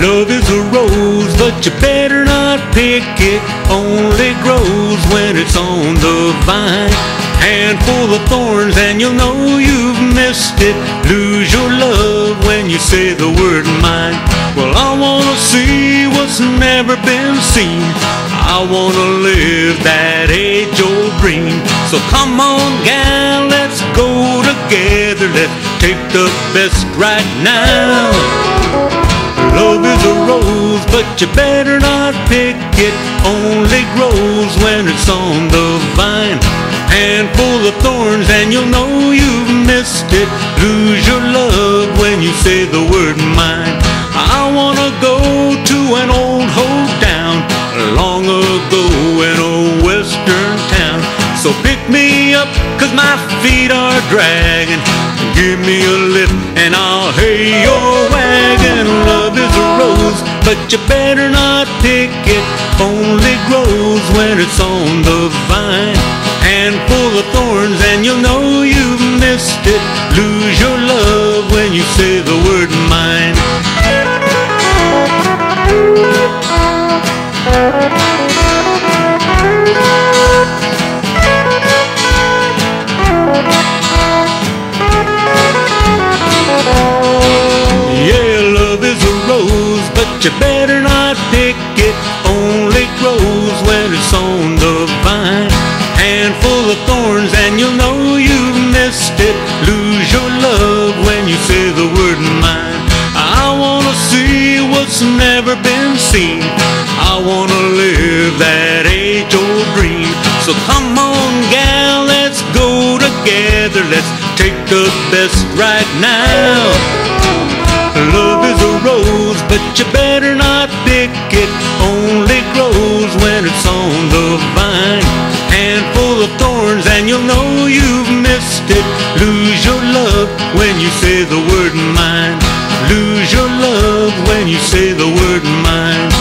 Love is a rose, but you better not pick it. Only grows when it's on the vine. Handful of thorns, and you'll know you've missed it. Lose your love when you say the word mine. Well, I wanna see what's never been seen. I wanna live that age-old dream. So come on, gal, let's go together. Let's take the best right now. Love is a rose, but you better not pick it. Only grows when it's on the vine. Handful of thorns, and you'll know you've missed it. Lose your love when you say the word mine. My feet are dragging. Give me a lift and I'll hay your wagon. Love is a rose, but you better not pick it. Only grows when it's on the you better not pick it. Only grows when it's on the vine. Handful of thorns, and you'll know you've missed it. Lose your love when you say the word mine. I wanna see what's never been seen. I wanna live that age-old dream. So come on, gal, let's go together. Let's take the best right now. Love when you say the word mine. Lose your love when you say the word mine.